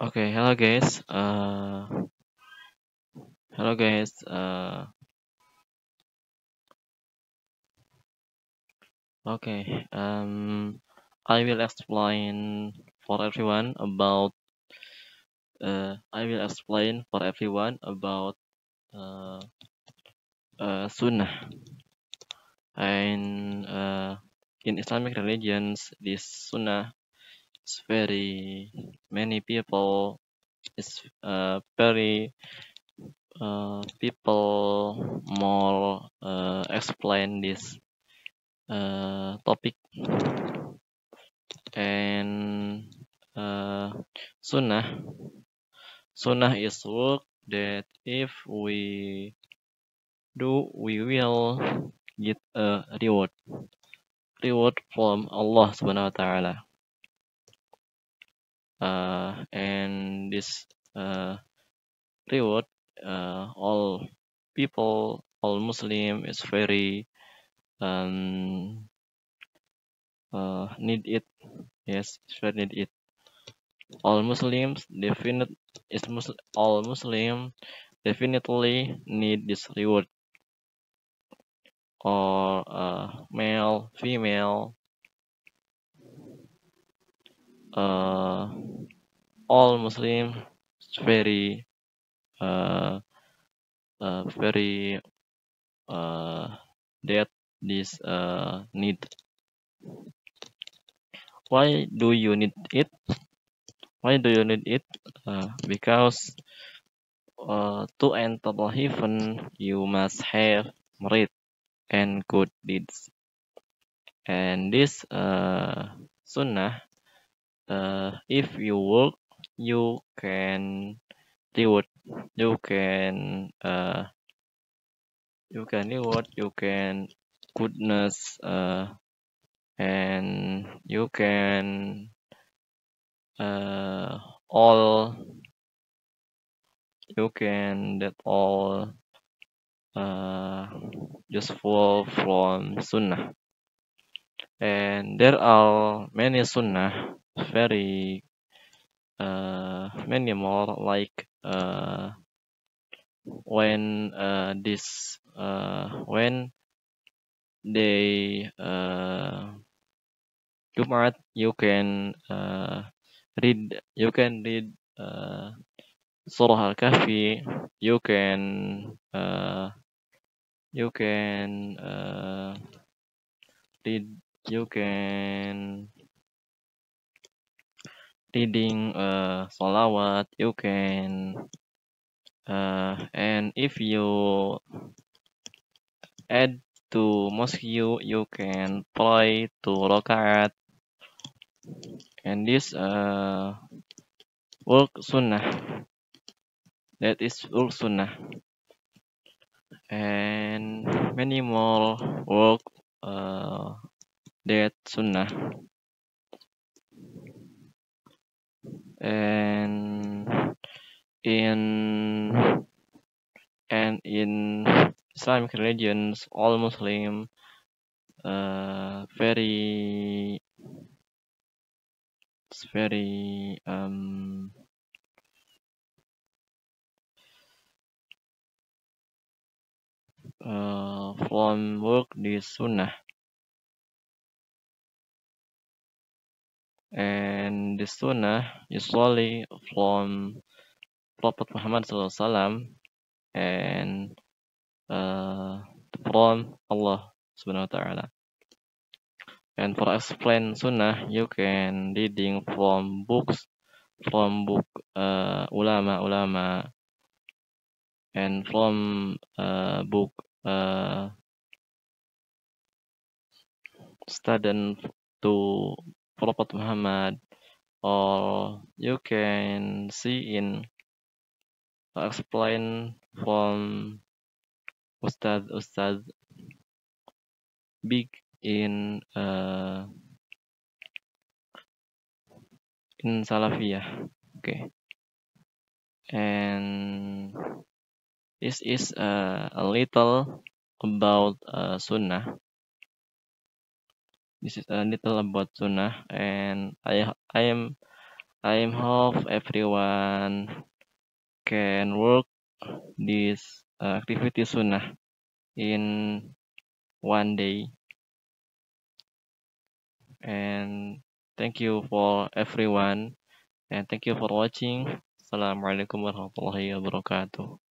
Okay, hello guys. Uh, hello guys. Uh, okay. Um, I will explain for everyone about. Uh, I will explain for everyone about uh, uh, sunnah and uh, in Islamic religions, this sunnah is very many people. It's uh, very uh, people more uh, explain this uh, topic. And uh, sunnah. Sunnah is work that if we do we will get a reward. Reward from Allah subhanahu wa ta'ala uh, and this uh, reward uh, all people all muslim is very um, uh, need it. Yes it's very need it. All muslims definite is Muslim, all muslim definitely need this reward. Or uh, male female uh, all muslim very uh, uh, very uh, that this uh, need. Why do you need it? Why do you need it? Uh, because uh, to enter heaven you must have merit and good deeds. And this uh, sunnah uh, if you work you can reward you can uh, you can reward you can goodness uh, and you can uh, all you can that all uh, useful from sunnah. And there are many sunnah very uh, many more like uh, when uh, this uh, when they uh, Jumat you can uh, read you can read uh, Surah Al-Kahfi you can uh, you can uh, read you can reading uh, salawat you can uh, and if you add to mosque you you can pray two rakaat. And this uh, work sunnah. That is work sunnah. And many more work uh, that sunnah and in and in Islamic religions all Muslim uh, very it's very um, uh, from work the sunnah and the sunnah usually from Prophet Muhammad SAW and uh, from Allah subhanahu wa ta'ala. And for explain sunnah you can reading from books from book uh, ulama ulama and from uh, book uh, student to Prophet Muhammad. Or you can see in explain from Ustad Ustad big in uh, in Salafiyah. Okay. And this is uh, a little about uh, Sunnah this is a little about Sunnah and I I am I hope everyone can work this activity sunnah in one day. And thank you for everyone and thank you for watching. Assalamualaikum warahmatullahi wabarakatuh